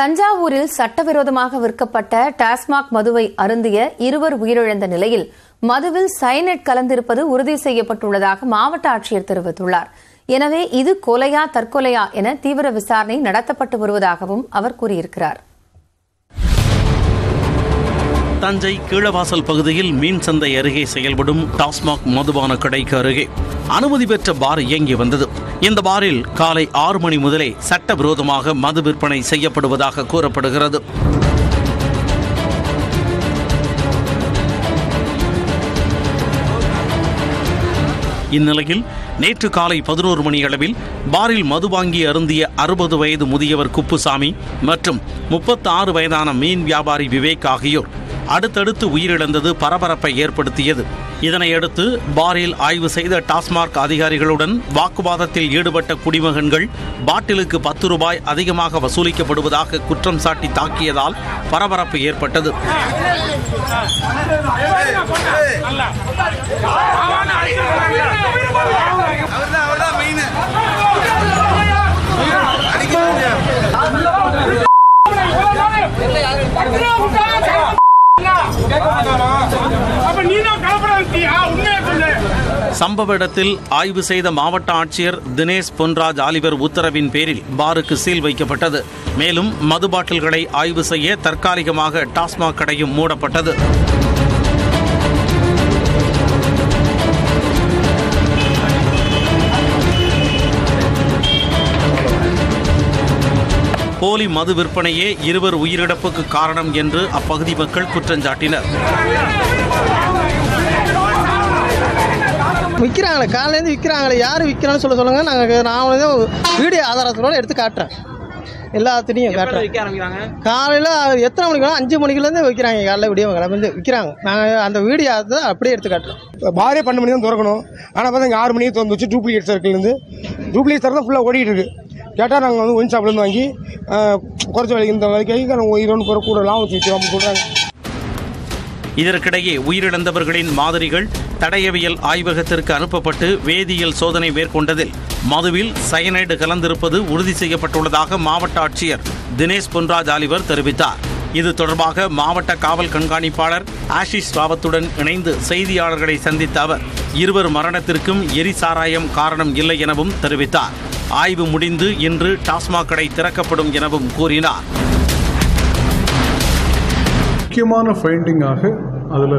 தஞ்சாவூரில் சட்டவிரோதமாக விற்கப்பட்ட டாஸ்மாக் மதுவை அருந்திய இருவர் உயிரிழந்த நிலையில் மதுவில் சைனட் கலந்திருப்பது உறுதி செய்யப்பட்டுள்ளதாக மாவட்ட ஆட்சியர் தெரிவித்துள்ளார். எனவே இது கொலையா தற்கொலையா என தீவிர விசாரணை நடத்தப்பட்டு வருவதாகவும் அவர் கூறியிருக்கிறார். தஞ்சை கீழவாசல் பகுதியில் மீன் சந்தை அருகே செயல்படும் டாஸ்மாக் மதுபான கடைக்கு அருகே அனுமதி பெற்ற பார் இயங்கி வந்தது. இந்த பாரில் காலை ஆறு மணி முதலே சட்டவிரோதமாக மது விற்பனை செய்யப்படுவதாக கூறப்படுகிறது. இந்நிலையில் நேற்று காலை பதினோரு மணி அளவில் பாரில் மது வாங்கி அருந்திய அறுபது வயது முதியவர் குப்புசாமி மற்றும் முப்பத்தாறு வயதான மீன் வியாபாரி விவேக் ஆகியோர் அடுத்தடுத்து உயிரிழந்தது பரபரப்பை ஏற்படுத்தியது. இதனையடுத்து பாரில் ஆய்வு செய்த டாஸ்மாக் அதிகாரிகளுடன் வாக்குவாதத்தில் ஈடுபட்ட குடிமகன்கள் பாட்டிலுக்கு பத்து ரூபாய் அதிகமாக வசூலிக்கப்படுவதாக குற்றம் சாட்டி தாக்கியதால் பரபரப்பு ஏற்பட்டது. சம்பவ இடத்தில் ஆய்வு செய்த மாவட்ட ஆட்சியர் தினேஷ் பொன்ராஜ் ஆலிவர் உத்தரவின் பேரில் பாருக்கு சீல் வைக்கப்பட்டது. மேலும் மது பாட்டில்களை ஆய்வு செய்ய தற்காலிகமாக டாஸ்மாக் கடையும் மூடப்பட்டது. போலி மது விற்பனையே இருவர் உயிரிழப்புக்கு காரணம் என்று அப்பகுதி மக்கள் குற்றஞ்சாட்டினர் விற்கிறாங்களே காலையிலேருந்து விற்கிறாங்களே யார் விற்கிறான்னு சொல்ல சொல்லுங்கள் நாங்கள் நான் வந்து வீடியோ ஆதாரத்தோடு எடுத்து காட்டுறேன். எல்லாத்துலேயும் காட்டுறேன் காலையில் எத்தனை மணிக்கு அஞ்சு மணிக்குலேருந்து வைக்கிறாங்க காலையில் விடிய கிளம்பி விற்கிறாங்க நாங்கள் அந்த வீடியோ அதை அப்படியே எடுத்து காட்டுறோம். பாரே பன்னெண்டு மணி தான் திறக்கணும். ஆனால் பார்த்தா இங்கே ஆறு மணிக்கு திறந்து வச்சு டூப்ளிகேட் சர்க்கிள்லேருந்து டூப்ளிகேட் சர்க்கிள் ஃபுல்லாக ஓடிட்டு இருக்கு. கேட்டால் நாங்கள் வந்து ஒயின் ஷாப்லேருந்து வாங்கி குறைச்ச விலைக்கு இந்த விலைக்கு நாங்கள் இருபது பேர் கூட லாபம் வச்சு சொல்கிறாங்க இதற்கிடையே உயிரிழந்தவர்களின் மாதிரிகள் தடயவியல் ஆய்வகத்திற்கு அனுப்பப்பட்டு வேதியியல் சோதனை மேற்கொண்டதில் மதுவில் சயனைடு கலந்திருப்பது உறுதி செய்யப்பட்டுள்ளதாக மாவட்ட ஆட்சியர் தினேஷ் பொன்ராஜ் ஆலிவர் தெரிவித்தார். இது தொடர்பாக மாவட்ட காவல் கண்காணிப்பாளர் ஆஷிஷ் ராவத்துடன் இணைந்து செய்தியாளர்களை சந்தித்த அவர் இருவர் மரணத்திற்கும் எரிசாராயம் காரணம் இல்லை எனவும் தெரிவித்தார். ஆய்வு முடிந்து இன்று டாஸ்மாக் கடை திறக்கப்படும் எனவும் கூறினார். முக்கியமான ஃபைண்டிங்காக அதில்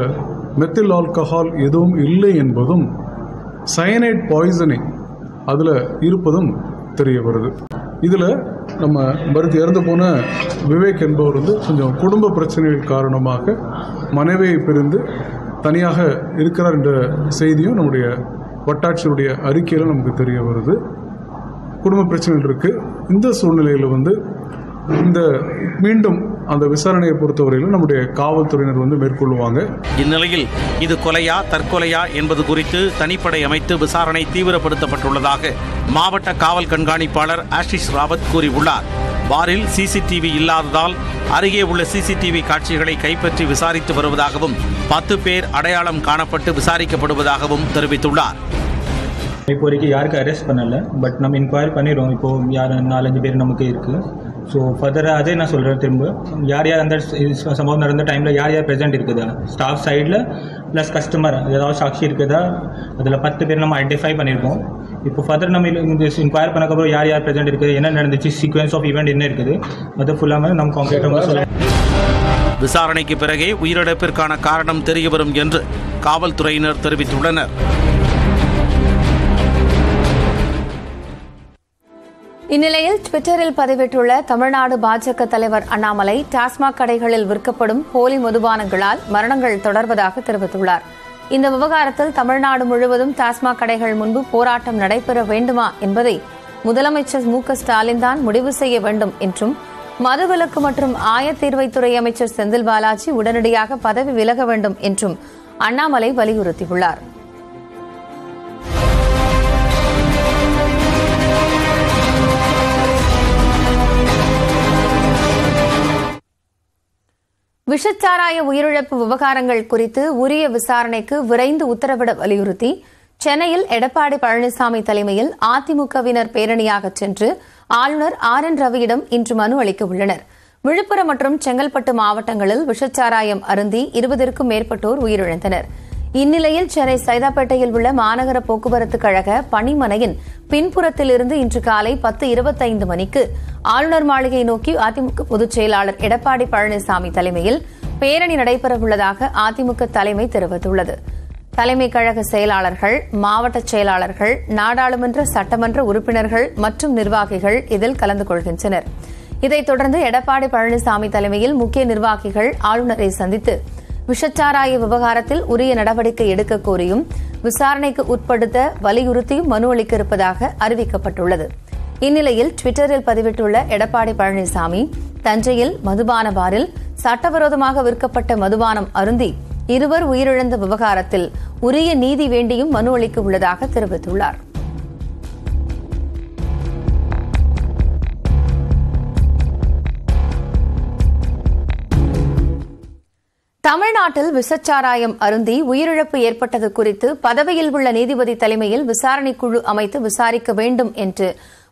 மெத்தில் ஆல்கஹால் எதுவும் இல்லை என்பதும் சயனைட் பாய்சனிங் அதில் இருப்பதும் தெரிய வருது. இதில் நம்ம மருத்து இறந்து போன விவேக் என்பவர் வந்து கொஞ்சம் குடும்ப பிரச்சனைகள் காரணமாக மனைவியை பிரிந்து தனியாக இருக்கிறார் என்ற செய்தியும் நம்முடைய வட்டாட்சியருடைய அறிக்கையில் நமக்கு தெரிய வருது. குடும்ப பிரச்சனைகள் இருக்குது இந்த சூழ்நிலையில் வந்து இந்த மீண்டும் அந்த விசாரணையை பொறுத்தவரையிலும் நம்முடைய காவல்துறையினர் வந்து மேற்கொள்வாங்க இந்நிலையில் இது கொலையா தற்கொலையா என்பது குறித்து தனிப்படை அமைத்து விசாரணை தீவிரப்படுத்தப்பட்டுள்ளதாக மாவட்ட காவல் கண்காணிப்பாளர் ஆஷிஷ் ராவத் கூறியுள்ளார். பாரில் சிசிடிவி இல்லாததால் அருகே உள்ள சிசிடிவி காட்சிகளை கைப்பற்றி விசாரித்து வருவதாகவும் பத்து பேர் அடையாளம் காணப்பட்டு விசாரிக்கப்படுவதாகவும் தெரிவித்துள்ளார். இப்போ வரைக்கும் யாருக்கும் அரெஸ்ட் பண்ணலை. பட் நம்ம இன்கொயர் பண்ணிடுவோம் இப்போது யார் நாலஞ்சு பேர் நமக்கு இருக்குது ஸோ ஃபர்தராக அதே நான் சொல்கிறேன் திரும்ப. யார் யார் அந்த சம்பவம் நடந்த டைமில் யார் யார் ப்ரெசென்ட் இருக்குதா? ஸ்டாஃப் சைடில் ப்ளஸ் கஸ்டமர் ஏதாவது சாட்சி இருக்குதா? அதில் பத்து பேர் நம்ம ஐடென்டிஃபை பண்ணியிருக்கோம் இப்போ ஃபர்தர் நம்ம இந்த இன்கொயர் பண்ணக்கப்புறம் யார் யார் ப்ரெசென்ட் இருக்குது என்ன நடந்துச்சு சீக்வன்ஸ் ஆஃப் ஈவெண்ட் என்ன இருக்குது அது ஃபுல்லாக நம்ம கான்க்ரீட்டாக சொல்ல விசாரணைக்கு பிறகே உயிரிழப்பிற்கான காரணம் தெரியவரும் என்று காவல்துறையினர் தெரிவித்துள்ளனர். இந்நிலையில் ட்விட்டரில் பதிவிட்டுள்ள தமிழ்நாடு பாஜக தலைவர் அண்ணாமலை டாஸ்மாக் கடைகளில் விற்கப்படும் போலி மதுபானங்களால் மரணங்கள் தொடர்வதாக தெரிவித்துள்ளார். இந்த விவகாரத்தில் தமிழ்நாடு முழுவதும் டாஸ்மாக் கடைகள் முன்பு போராட்டம் நடைபெற வேண்டுமா என்பதை முதலமைச்சர் மு ஸ்டாலின் தான் முடிவு செய்ய வேண்டும் என்றும் மதுவிலக்கு மற்றும் ஆயத்தீர்வைத்துறை அமைச்சர் செந்தில் பாலாஜி உடனடியாக பதவி விலக வேண்டும் என்றும் அண்ணாமலை வலியுறுத்தியுள்ளார். விஷச்சாராய உயிரிழப்பு விவகாரங்கள் குறித்து உரிய விசாரணைக்கு விரைந்து உத்தரவிட வலியுறுத்தி சென்னையில் எடப்பாடி பழனிசாமி தலைமையில் அதிமுகவினர் பேரணியாக சென்று ஆளுநர் ஆர் என் ரவியிடம் இன்று மனு அளிக்க உள்ளனர். விழுப்புரம் மற்றும் செங்கல்பட்டு மாவட்டங்களில் விஷச்சாராயம் அருந்தி இருபதற்கும் மேற்பட்டோர் உயிரிழந்தனர். இந்நிலையில் சென்னை சைதாப்பேட்டையில் உள்ள மாநகர போக்குவரத்து கழக பணிமனையின் பின்புறத்திலிருந்து இன்று காலை பத்து இருபத்தைந்து மணிக்கு ஆளுநர் மாளிகை நோக்கி அதிமுக பொதுச் செயலாளர் எடப்பாடி பழனிசாமி தலைமையில் பேரணி நடைபெறவுள்ளதாக அதிமுக தலைமை தெரிவித்துள்ளது. தலைமை கழக செயலாளர்கள் மாவட்ட செயலாளர்கள் நாடாளுமன்ற சட்டமன்ற உறுப்பினர்கள் மற்றும் நிர்வாகிகள் இதில் கலந்து கொள்கின்றனர். இதைத் தொடர்ந்து எடப்பாடி பழனிசாமி தலைமையில் முக்கிய நிர்வாகிகள் ஆளுநரை சந்தித்து விஷச்சாராய விவகாரத்தில் உரிய நடவடிக்கை எடுக்க கோரியும் விசாரணைக்கு உட்படுத்த வலியுறுத்தியும் மனு அளிக்க இருப்பதாக அறிவிக்கப்பட்டுள்ளது. இந்நிலையில் டுவிட்டரில் பதிவிட்டுள்ள எடப்பாடி பழனிசாமி தஞ்சையில் மதுபான பாரில் சட்டவிரோதமாக விற்கப்பட்ட மதுபானம் அருந்தி இருவர் உயிரிழந்த விவகாரத்தில் உரிய நீதி வேண்டியும் மனு அளிக்க உள்ளதாக தெரிவித்துள்ளார். தமிழ்நாட்டில் விஷச்சாராயம் அருந்தி உயிரிழப்பு ஏற்பட்டது குறித்து பதவியில் உள்ள நீதிபதி தலைமையில் விசாரணை குழு அமைத்து விசாரிக்க வேண்டும் என்று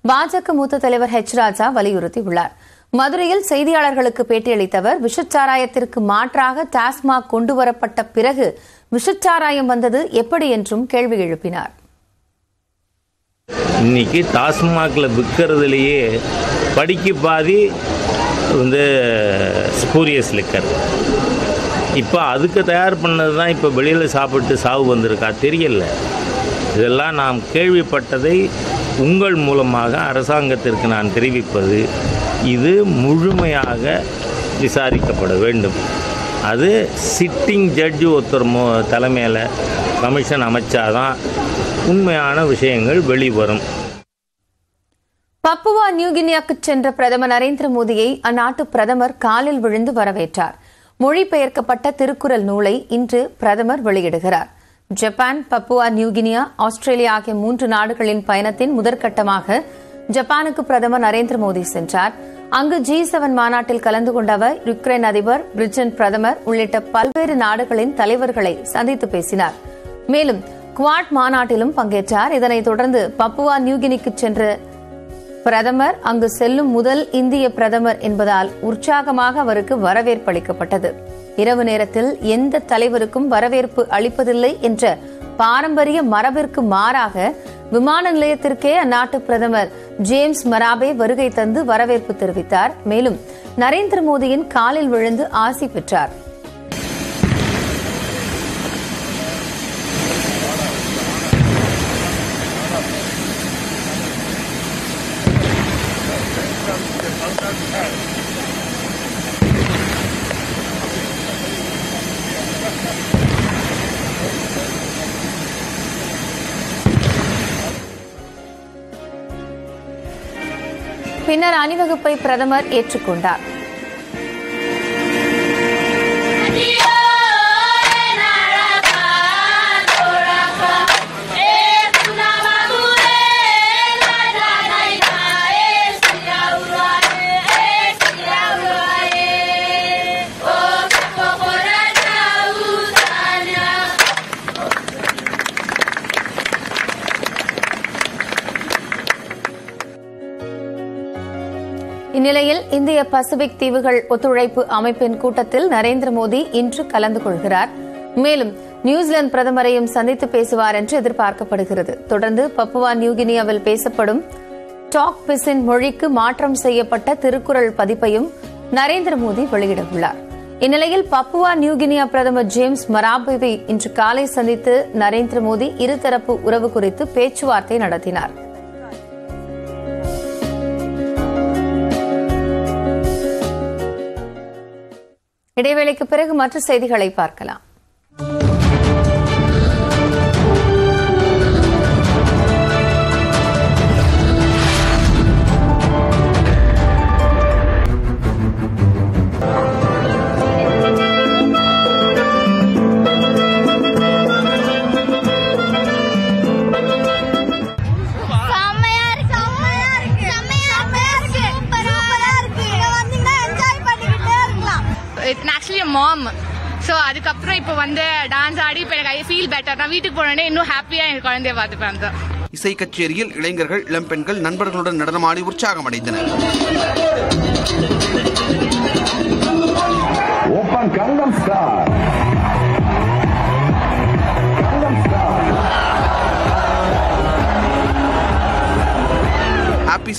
பாஜக மூத்த தலைவர் ஹெச் ராஜா வலியுறுத்தியுள்ளார். மதுரையில் செய்தியாளர்களுக்கு பேட்டியளித்தவர் விஷச்சாராயத்திற்கு மாற்றாக டாஸ்மாக் கொண்டுவரப்பட்ட பிறகு விஷச்சாராயம் வந்தது எப்படி என்றும் கேள்வி எழுப்பினார். இன்னைக்கு டாஸ்மாகில் விற்கிறதுலையே படிக்கு பாதி வந்து ஸ்பூரியஸ் லிக்கர் இப்போ அதுக்கு தயார் பண்ணது தான் இப்போ வெளியில் சாப்பிட்டு சாவு வந்திருக்கா? தெரியல. இதெல்லாம் நாம் கேள்விப்பட்டதை உங்கள் மூலமாக அரசாங்கத்திற்கு நான் தெரிவிப்பது இது முழுமையாக விசாரிக்கப்பட வேண்டும். அது சிட்டிங் ஜட்ஜு ஒருத்தர் மோ தலைமையில் கமிஷன் அமைச்சாதான் உண்மையான விஷயங்கள் வெளிவரும். பப்புவா நியூகினியாக்கு சென்ற பிரதமர் நரேந்திர மோடியை அந்நாட்டு பிரதமர் காலில் விழுந்து வரவேற்றார். மொழிபெயர்க்கப்பட்ட திருக்குறள் நூலை இன்று பிரதமர் வெளியிடுகிறார். ஜப்பான் பப்புவா நியூகினியா ஆஸ்திரேலியா ஆகிய மூன்று நாடுகளின் பயணத்தின் முதற்கட்டமாக ஜப்பானுக்கு பிரதமர் நரேந்திர மோடி சென்றார். அங்கு ஜி செவன் மாநாட்டில் கலந்து கொண்ட அவர் யுக்ரைன் அதிபர் பிரிட்டன் பிரதமர் உள்ளிட்ட பல்வேறு நாடுகளின் தலைவர்களை சந்தித்து பேசினார். மேலும் குவாட் மாநாட்டிலும் பங்கேற்றார். இதனைத் தொடர்ந்து பப்புவா நியூகினிக்கு சென்ற பிரதமர் அங்கு செல்லும் முதல் இந்திய பிரதமர் என்பதால் உற்சாகமாக அவருக்கு வரவேற்பு அளிக்கப்பட்டது இரவு நேரத்தில் எந்த தலைவருக்கும் வரவேற்பு அளிப்பதில்லை என்ற பாரம்பரிய மரபிற்கு மாறாக விமான நிலையத்திற்கே அந்நாட்டு பிரதமர் ஜேம்ஸ் மராபே வருகை தந்து வரவேற்பு தெரிவித்தார். மேலும் நரேந்திர மோடியின் காலில் விழுந்து ஆசி பெற்றார். பின்னர் அணிவகுப்பை பிரதமர் ஏற்றுக்கொண்டார். இந்திய பசிபிக் தீவுகள் ஒத்துழைப்பு அமைப்பின் கூட்டத்தில் நரேந்திர மோடி இன்று கலந்து கொள்கிறார். மேலும் நியூசிலாந்து பிரதமரையும் சந்தித்து பேசுவார் என்று எதிர்பார்க்கப்படுகிறது. தொடர்ந்து பப்புவா நியூகினியாவில் பேசப்படும் டாக் பிசின் மொழிக்கு மாற்றம் செய்யப்பட்ட திருக்குறள் பதிப்பையும் நரேந்திர மோடி வெளியிடவுள்ளார் இந்நிலையில் பப்புவா நியூகினியா பிரதமர் ஜேம்ஸ் மராபேவை இன்று காலை சந்தித்து நரேந்திர மோடி இருதரப்பு உறவு குறித்து பேச்சுவார்த்தை நடத்தினார். இடைவேளைக்கு பிறகு மற்ற செய்திகளை பார்க்கலாம். இட்ஸ் ஆக்சுவலி மாம் ஸோ அதுக்கப்புறம் இப்போ வந்து டான்ஸ் ஆடி இப்போ எனக்கு ஃபீல் பெட்டர் நான் வீட்டுக்கு போனோடனே இன்னும் ஹாப்பியாக என் குழந்தைய பார்த்துப்பேன் அந்த இசை கச்சேரியில் இளைஞர்கள் இளம்பெண்கள் நண்பர்களுடன் நடனமாடி உற்சாகம் அடைந்தனர்.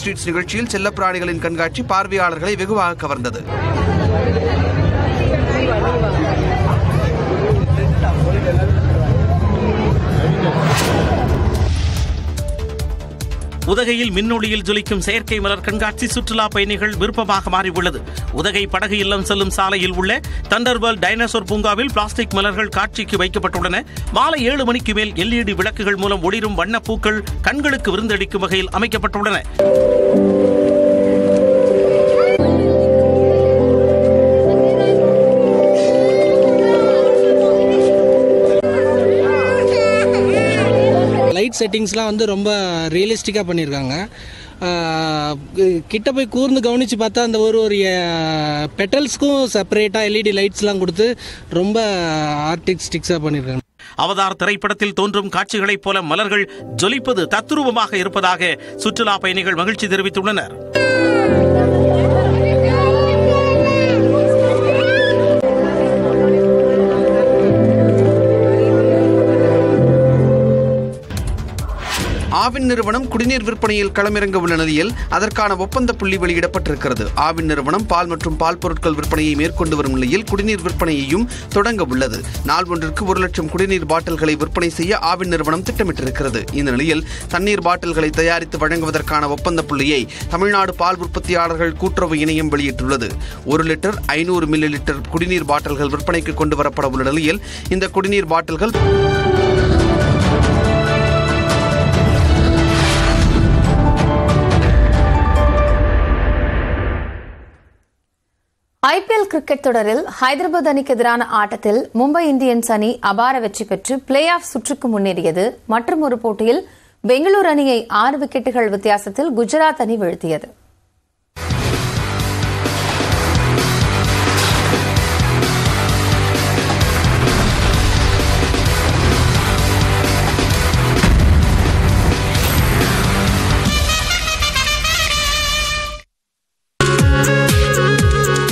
ஸ்ட்ரீட்ஸ் நிகழ்ச்சியில் செல்லப்பிராணிகளின் கண்காட்சி பார்வையாளர்களை வெகுவாக கவர்ந்தது. உதகையில் மின்னொளியில் ஜொலிக்கும் செயற்கை மலர் கண்காட்சி சுற்றுலா பயணிகள் விருப்பமாக மாறியுள்ளது. உதகை படகு இல்லம் செல்லும் சாலையில் உள்ள தண்டர்வேல் டைனோசர் பூங்காவில் பிளாஸ்டிக் மலர்கள் காட்சிக்கு வைக்கப்பட்டுள்ளன. மாலை ஏழு மணிக்கு மேல் எல்இடி விளக்குகள் மூலம் ஒளிரும் வண்ணப்பூக்கள் கண்களுக்கு விருந்தளிக்கும் வகையில் அமைக்கப்பட்டுள்ளன. செட்டிங்ஸ்லாம் வந்து ரொம்ப ரியலிஸ்டிக்காக பண்ணியிருக்காங்க கிட்ட போய் கூர்ந்து கவனித்து பார்த்தா அந்த ஒரு ஒரு பெட்டல்ஸ்க்கும் செப்பரேட்டாக எல்இடி லைட்ஸ்லாம் கொடுத்து ரொம்ப ஆர்டிஸ்டிக்ஸாக பண்ணியிருக்காங்க அவதார் திரைப்படத்தில் தோன்றும் காட்சிகளைப் போல மலர்கள் ஜொலிப்பது தத்துரூபமாக இருப்பதாக சுற்றுலா பயணிகள் மகிழ்ச்சி தெரிவித்துள்ளனர். ஆவின் நிறுவனம் குடிநீர் விற்பனையில் களமிறங்க உள்ள நிலையில் அதற்கான ஒப்பந்த புள்ளி வெளியிடப்பட்டிருக்கிறது. ஆவின் நிறுவனம் பால் மற்றும் பால் பொருட்கள் விற்பனையை மேற்கொண்டு வரும் நிலையில் குடிநீர் விற்பனையையும் தொடங்க உள்ளது நாள் ஒன்றிற்கு ஒரு லட்சம் குடிநீர் பாட்டில்களை விற்பனை செய்ய ஆவின் நிறுவனம் திட்டமிட்டிருக்கிறது. இந்த நிலையில் தண்ணீர் பாட்டில்களை தயாரித்து வழங்குவதற்கான ஒப்பந்த புள்ளியை தமிழ்நாடு பால் உற்பத்தியாளர்கள் கூட்டுறவு இணையம் வெளியிட்டுள்ளது. ஒரு லிட்டர் ஐநூறு மில்லி லிட்டர் குடிநீர் பாட்டில்கள் விற்பனைக்கு கொண்டு வரப்பட உள்ள நிலையில் இந்த குடிநீர் பாட்டில்கள் ஐபிஎல் கிரிக்கெட் தொடரில் ஹைதராபாத் அணிக்கு எதிரான ஆட்டத்தில் மும்பை இந்தியன்ஸ் அணி அபார வெற்றி பெற்று பிளே ஆஃப் சுற்றுக்கு முன்னேறியது. மற்றும் ஒரு போட்டியில் பெங்களூரு அணியை ஆறு விக்கெட்டுகள் வித்தியாசத்தில் குஜராத் அணி வீழ்த்தியது.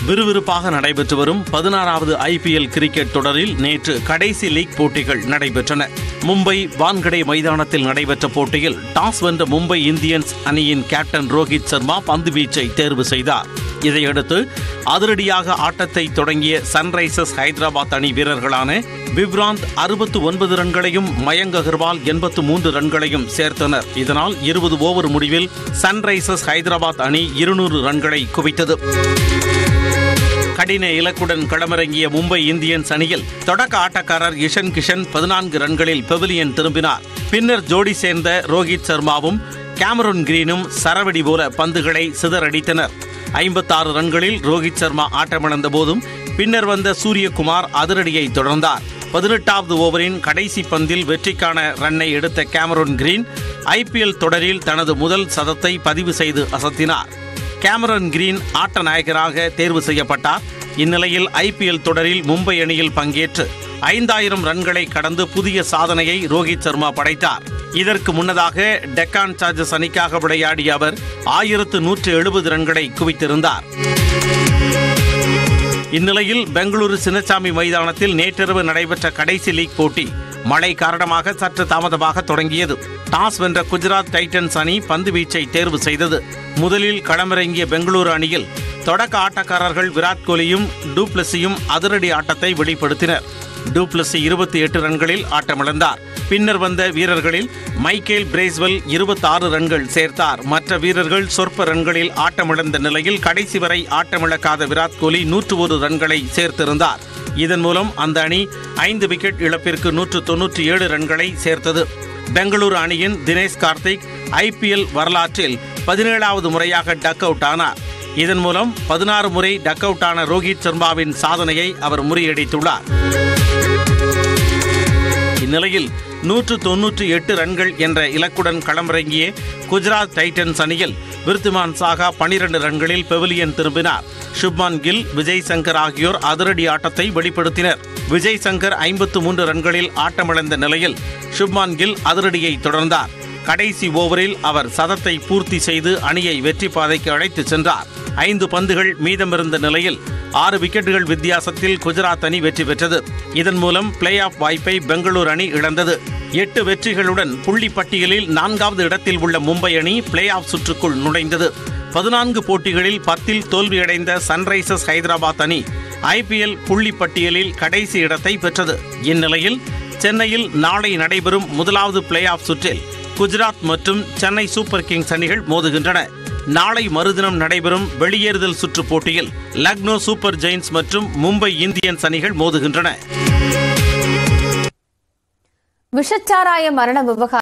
விறுவிறுப்பாக நடைபெற்று வரும் பதினாறாவது ஐபிஎல் கிரிக்கெட் தொடரில் நேற்று கடைசி லீக் போட்டிகள் நடைபெற்றன. மும்பை வான்கடே மைதானத்தில் நடைபெற்ற போட்டியில் டாஸ் வென்ற மும்பை இந்தியன்ஸ் அணியின் கேப்டன் ரோஹித் சர்மா பந்து வீச்சை தேர்வு செய்தார். இதையடுத்து அதிரடியாக ஆட்டத்தை தொடங்கிய சன்ரைசர்ஸ் ஹைதராபாத் அணி வீரர்களான விவ்ராந்த் அறுபத்து ஒன்பது ரன்களையும் மயங்க் அகர்வால் எண்பத்து மூன்று ரன்களையும் சேர்த்தனர். இதனால் இருபது ஓவர் முடிவில் சன்ரைசர்ஸ் ஹைதராபாத் அணி இருநூறு ரன்களை குவித்தது. கடின இலக்குடன் களமிறங்கிய மும்பை இந்தியன்ஸ் அணியில் தொடக்க ஆட்டக்காரர் இஷன் கிஷன் பதினான்கு ரன்களில் பெவிலியன் திரும்பினார். பின்னர் ஜோடி சேர்ந்த ரோஹித் சர்மாவும் கேமரூன் கிரீனும் சரவடி போல பந்துகளை சிதறடித்தனர். ஐம்பத்தாறு ரன்களில் ரோஹித் சர்மா ஆட்டமிழந்த போதும் பின்னர் வந்த சூரியகுமார் அதிரடியை தொடர்ந்தார். பதினெட்டாவது ஓவரின் கடைசி பந்தில் வெற்றிக்கான ரன்னை எடுத்த கேமரூன் கிரீன் ஐபிஎல் தொடரில் தனது முதல் சதத்தை பதிவு செய்து அசத்தினார். கேமரன் கிரீன் ஆட்ட நாயகராக தேர்வு செய்யப்பட்டார். இந்நிலையில் ஐபிஎல் தொடரில் மும்பை அணியில் பங்கேற்று ஐந்தாயிரம் ரன்களை கடந்து புதிய சாதனையை ரோஹித் சர்மா படைத்தார். இதற்கு முன்னதாக டெக்கான் சார்ஜஸ் அணிக்காக விளையாடிய அவர் ஆயிரத்து நூற்று எழுபது ரன்களை குவித்திருந்தார். இந்நிலையில் பெங்களூரு சின்னசாமி மைதானத்தில் நேற்றிரவு நடைபெற்ற கடைசி லீக் போட்டி மழை காரணமாக சற்று தாமதமாக தொடங்கியது. டாஸ் வென்ற குஜராத் டைட்டன்ஸ் அணி பந்து வீச்சை தேர்வு செய்தது. முதலில் களமிறங்கிய பெங்களூரு அணியில் தொடக்க ஆட்டக்காரர்கள் விராட் கோலியும் டூப்ளஸியும் அதிரடி ஆட்டத்தை வெளிப்படுத்தினர். டூப்ளஸி இருபத்தி எட்டு ரன்களில் ஆட்டமிழந்தார். பின்னர் வந்த வீரர்களில் மைக்கேல் பிரேஸ்வெல் இருபத்தாறு ரன்கள் சேர்த்தார். மற்ற வீரர்கள் சொற்ப ரன்களில் ஆட்டமிழந்த நிலையில் கடைசி வரை ஆட்டமிழக்காத விராட் கோலி நூற்று ஒரு ரன்களை சேர்த்திருந்தார். இதன் மூலம் அந்த அணி ஐந்து விக்கெட் இழப்பிற்கு நூற்று தொன்னூற்றி ஏழு ரன்களை சேர்த்தது. பெங்களூரு அணியின் தினேஷ் கார்த்திக் ஐபிஎல் வரலாற்றில் பதினேழாவது முறையாக டக் அவுட் ஆனார். இதன் மூலம் பதினாறு முறை டக் அவுட் ஆன ரோஹித் சர்மாவின் சாதனையை அவர் முறியடித்துள்ளார். இந்நிலையில் நூற்று தொன்னூற்றி எட்டு ரன்கள் என்ற இலக்குடன் களமிறங்கிய குஜராத் டைட்டன்ஸ் அணியில் விருத்திமான் சாகா பனிரெண்டு ரன்களில் பெவிலியன் திரும்பினார். சுப்மான் கில் விஜய் சங்கர் ஆகியோர் அதிரடி ஆட்டத்தை வெளிப்படுத்தினர். விஜய் சங்கர் ஐம்பத்து மூன்று ரன்களில் ஆட்டமிழந்த நிலையில் சுப்மான் கில் அதிரடியை தொடர்ந்தார். கடைசி ஓவரில் அவர் சதத்தை பூர்த்தி செய்து அணியை வெற்றி பாதைக்கு அழைத்துச் சென்றார். ஐந்து பந்துகள் மீதமிருந்த நிலையில் ஆறு விக்கெட்டுகள் வித்தியாசத்தில் குஜராத் அணி வெற்றி பெற்றது. இதன் மூலம் பிளே ஆஃப் வாய்ப்பை பெங்களூர் அணி இழந்தது. எட்டு வெற்றிகளுடன் புள்ளி பட்டியலில் நான்காவது இடத்தில் உள்ள மும்பை அணி பிளே ஆஃப் சுற்றுக்குள் நுழைந்தது. பதினான்கு போட்டிகளில் பத்தில் தோல்வியடைந்த சன்ரைசர்ஸ் ஹைதராபாத் அணி ஐபிஎல் புள்ளி பட்டியலில் கடைசி இடத்தை பெற்றது. இந்நிலையில் சென்னையில் நாளை நடைபெறும் முதலாவது பிளே ஆஃப் சுற்றில் குஜராத் மற்றும் சென்னை சூப்பர் கிங்ஸ் அணிகள் மோதுகின்றன. நாளை மறுதினம் நடைபெறும் வெளியேறுதல் சுற்று போட்டியில் லக்னோ சூப்பர் ஜெயின்ஸ் மற்றும் மும்பை இந்தியன்ஸ் அணிகள் மோதுகின்றன. விஷச்சாராய மரண விவகாரம்